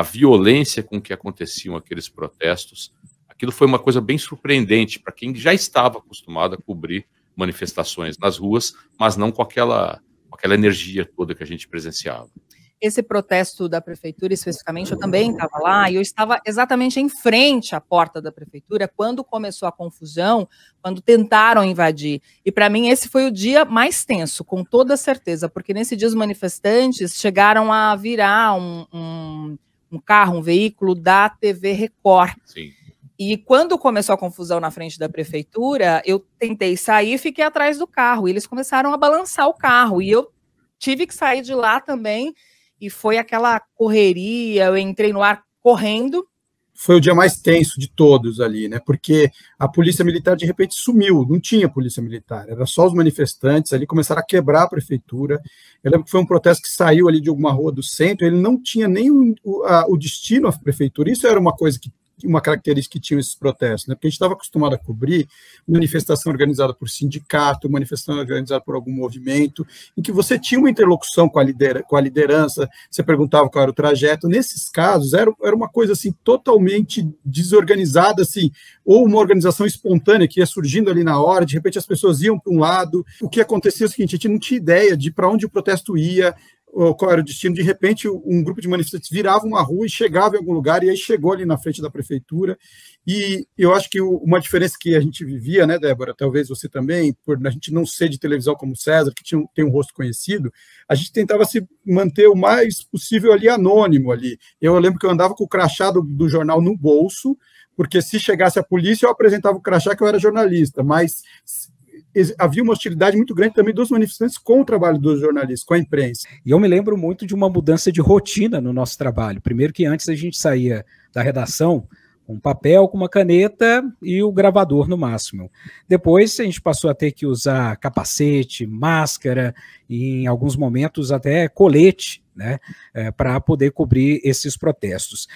a violência com que aconteciam aqueles protestos, aquilo foi uma coisa bem surpreendente para quem já estava acostumado a cobrir manifestações nas ruas, mas não com aquela, com aquela energia toda que a gente presenciava esse protesto da prefeitura, especificamente, eu também estava lá, e eu estava exatamente em frente à porta da prefeitura quando começou a confusão, quando tentaram invadir. E para mim, esse foi o dia mais tenso, com toda certeza, porque nesse dia os manifestantes chegaram a virar um, um, um carro, um veículo da TV Record. Sim. E quando começou a confusão na frente da prefeitura, eu tentei sair e fiquei atrás do carro. E eles começaram a balançar o carro. E eu tive que sair de lá também e foi aquela correria, eu entrei no ar correndo. Foi o dia mais tenso de todos ali, né? Porque a polícia militar de repente sumiu, não tinha polícia militar, era só os manifestantes ali, começaram a quebrar a prefeitura. Eu lembro que foi um protesto que saiu ali de alguma rua do centro, ele não tinha nem o, a, o destino à prefeitura. Isso era uma coisa que uma característica que tinham esses protestos, né? porque a gente estava acostumado a cobrir manifestação organizada por sindicato, manifestação organizada por algum movimento, em que você tinha uma interlocução com a, lidera com a liderança, você perguntava qual era o trajeto. Nesses casos, era, era uma coisa assim totalmente desorganizada, assim, ou uma organização espontânea que ia surgindo ali na hora, de repente as pessoas iam para um lado. O que acontecia é o seguinte: a gente não tinha ideia de para onde o protesto ia, qual era o destino, de repente um grupo de manifestantes virava uma rua e chegava em algum lugar, e aí chegou ali na frente da prefeitura, e eu acho que uma diferença que a gente vivia, né, Débora, talvez você também, por a gente não ser de televisão como César, que tinha, tem um rosto conhecido, a gente tentava se manter o mais possível ali anônimo ali. Eu lembro que eu andava com o crachá do, do jornal no bolso, porque se chegasse a polícia, eu apresentava o crachá que eu era jornalista, mas havia uma hostilidade muito grande também dos manifestantes com o trabalho dos jornalistas, com a imprensa. E eu me lembro muito de uma mudança de rotina no nosso trabalho. Primeiro que antes a gente saía da redação com um papel, com uma caneta e o gravador no máximo. Depois a gente passou a ter que usar capacete, máscara e em alguns momentos até colete, né, é, para poder cobrir esses protestos.